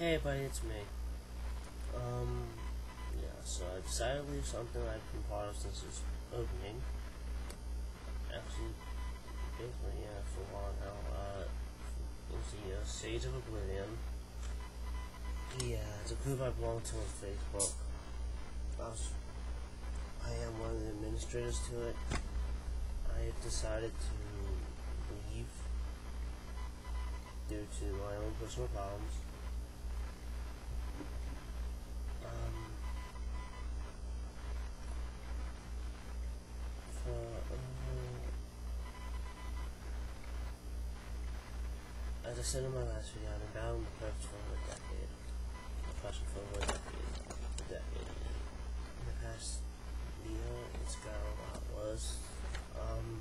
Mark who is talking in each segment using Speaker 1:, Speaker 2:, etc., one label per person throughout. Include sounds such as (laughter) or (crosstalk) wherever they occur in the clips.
Speaker 1: Hey buddy, it's me. Um, yeah, so I decided to leave something I've been part of since its opening. Actually, basically, yeah, for a while now. Uh, it was the uh, Sage of Oblivion. Yeah, it's a group I belong to on Facebook. I was, I am one of the administrators to it. I have decided to leave due to my own personal problems. In my last video, I've been battling the purpose for over a decade. Depression for over a decade. Decade. In the past year, it's got a lot worse. Um,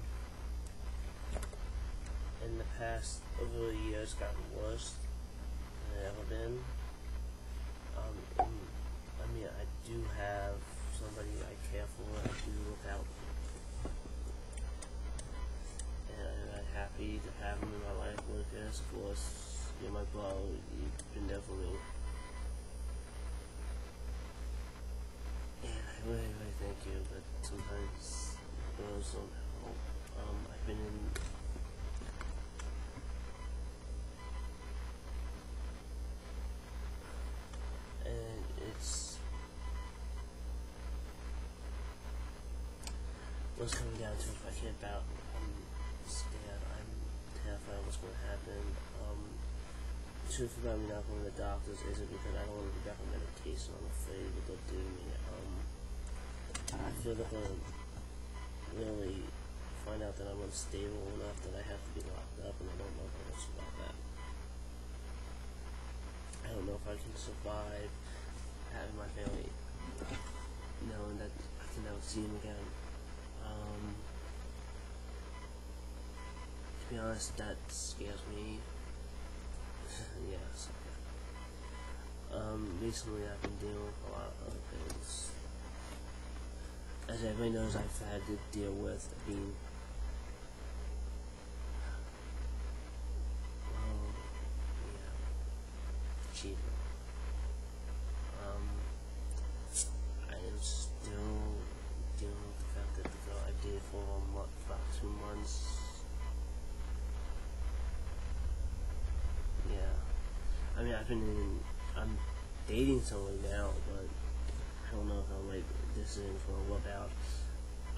Speaker 1: in the past over the years, gotten worse than it ever been. Um, I mean, I do have somebody I care for, I do look out happy to have him in my life. Lucas, of course, you're my bro, you've been there for me. And I really, really thank you, but sometimes bros don't help. Um, I've been in and it's what's coming down to if I can't about Scared, I'm terrified of what's gonna happen. Um truth about me not going to the doctors isn't because I don't want to be back on medication, I'm afraid of what they'll do to me. Um I feel like I'm really find out that I'm unstable enough that I have to be locked up and I don't know how much about that. I don't know if I can survive having my family knowing that I can never see him again. Um, to be honest, that scares me. (laughs) yes. Um, recently I've been dealing with a lot of other things. As everybody knows, I've had to deal with being In, I'm dating someone now, but I don't know if I'm like this isn't gonna out.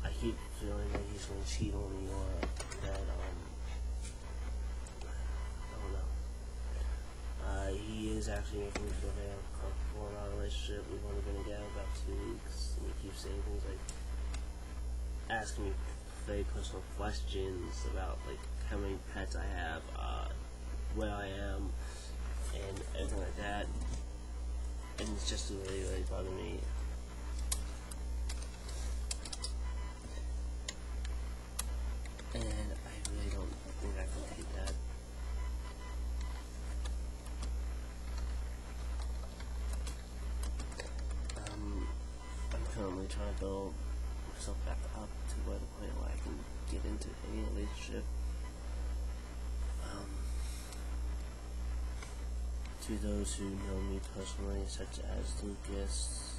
Speaker 1: I keep feeling that he's gonna cheat on me or that um I don't know. Uh, he is actually making me feel very uncomfortable in our relationship. We've only been together about two weeks, and he keeps saying things like asking me very personal questions about like how many pets I have, uh, where I am, and everything like that. And it's just really, really bothering me. And I really don't think I can take that. Um, I'm currently trying to build myself back up to where the point where I can get into any relationship. Um, to those who know me personally, such as Lucas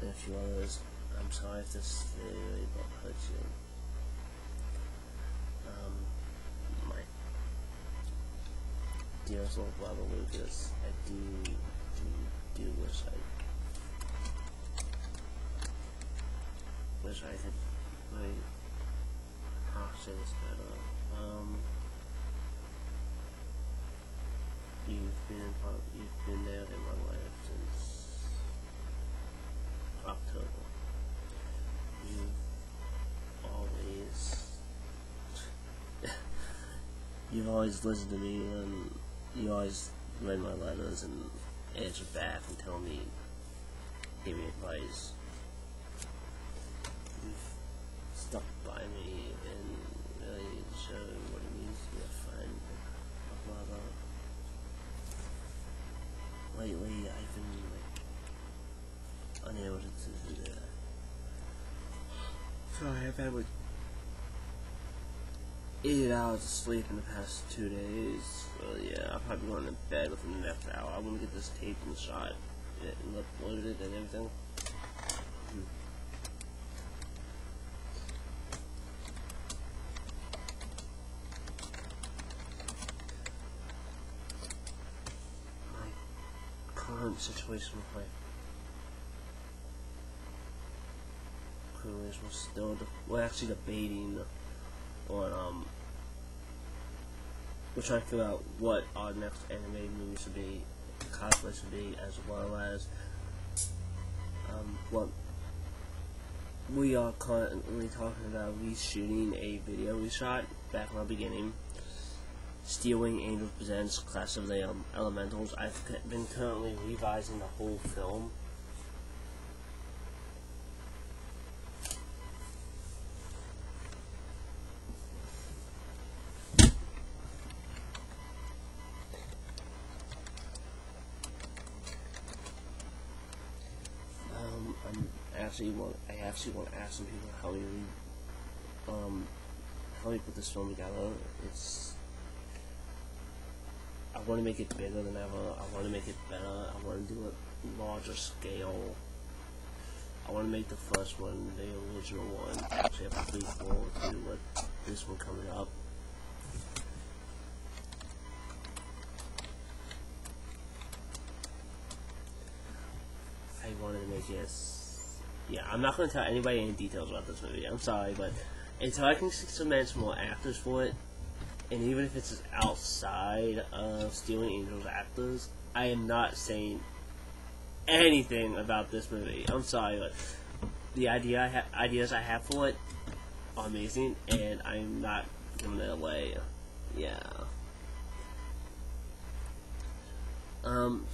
Speaker 1: and a few others, I'm sorry if this really, really hurts you. Um, my dearest little brother Lucas, I do, do, do wish I wish I could say this better. Um you've been in you've been there in my life since October. You've always (laughs) you've always listened to me and you always read my letters and answered back and tell me give me advice. You've stuck by me and really showed what it means to be a friend, a brother. Lately, I've been like unable to do that. So I have had like eight hours of sleep in the past two days. So yeah, I'll probably going to bed within the next hour. I want to get this taped and shot and uploaded and everything. My situation crew is we're still, we're actually debating on um we're trying to figure out what our next animated movie should be, cosplay should be, as well as um, what we are currently talking about reshooting a video we shot back in the beginning. Steel Angel presents Class of the um, Elementals. I've been currently revising the whole film actually want I actually want to ask some people how we um how we put this film together. It's I want to make it bigger than ever. I want to make it better. I want to do it larger scale. I want to make the first one, the original one. I'm looking forward to what this one coming up. I wanted to make it yeah, I'm not going to tell anybody any details about this movie. I'm sorry, but until I can cement some more actors for it, and even if it's outside of Steel Wing Angels actors, I am not saying anything about this movie. I'm sorry, but the idea I ha- ideas I have for it are amazing, and I'm not giving it away. Yeah. Um.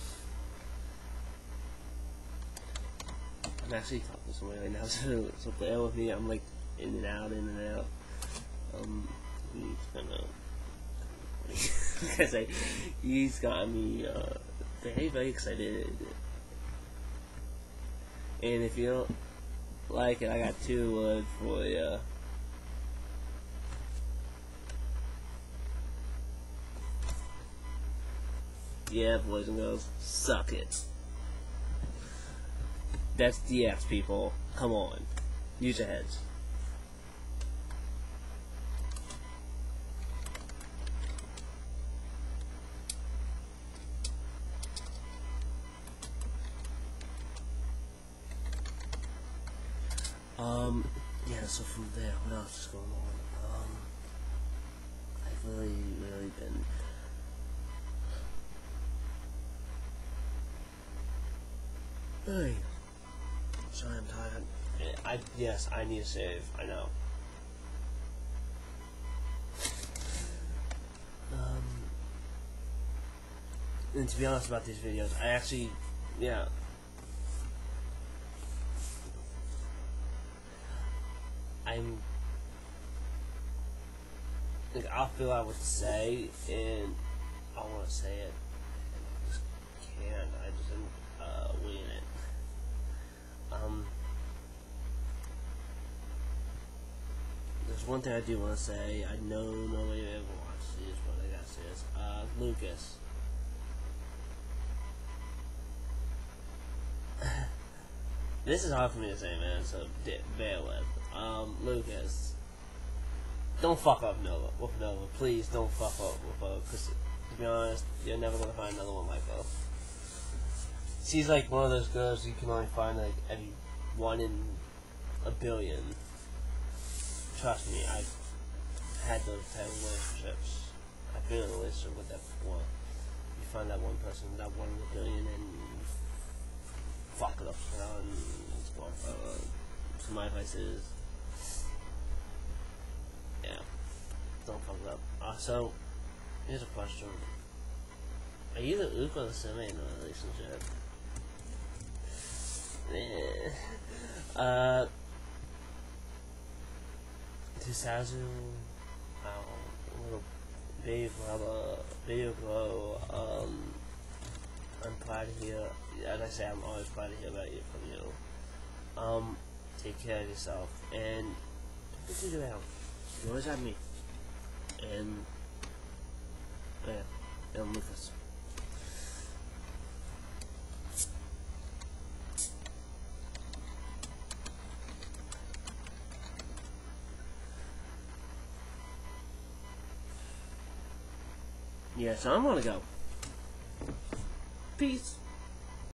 Speaker 1: I'm actually talking to somebody right now, (laughs) so, so bear with me. I'm like in and out, in and out. Um, kind of. (laughs) like I he's got me uh, very, very excited. And if you don't like it, I got two words for you. Yeah, boys and girls, suck it. That's DX, people. Come on. Use your heads. Um, yeah, so from there, what else is going on? Um, I've really, really been Hey. (sighs) Sorry, I'm tired. I yes, I need to save. I know. Um, and to be honest about these videos, I actually, yeah. I'm like I'll feel what to say, and I want to say it, and I just can't. I just am uh, winging it. Um, there's one thing I do want to say. I know nobody ever watched this, but I say this. Uh, Lucas. This is hard for me to say, man, so bear with. Um, Lucas. Don't fuck up Nova, with Nova. Please don't fuck up with her, because, to be honest, you're never gonna find another one like her she's like one of those girls you can only find like every one in a billion. Trust me, I've had those type of relationships. I've been in a relationship with that before. You find that one person, that one in a billion, and fuck it forever. So my advice is, yeah, don't fuck it up. So here's a question. Are you the ook or the semi in a relationship? uh, 2000, um, little baby brother, video bro, um, I'm proud to hear, as I say, I'm always proud to hear about you from you. Um, take care of yourself, and don't be around. You always have me. And, yeah, and Lucas. Yes, I'm gonna go. Peace.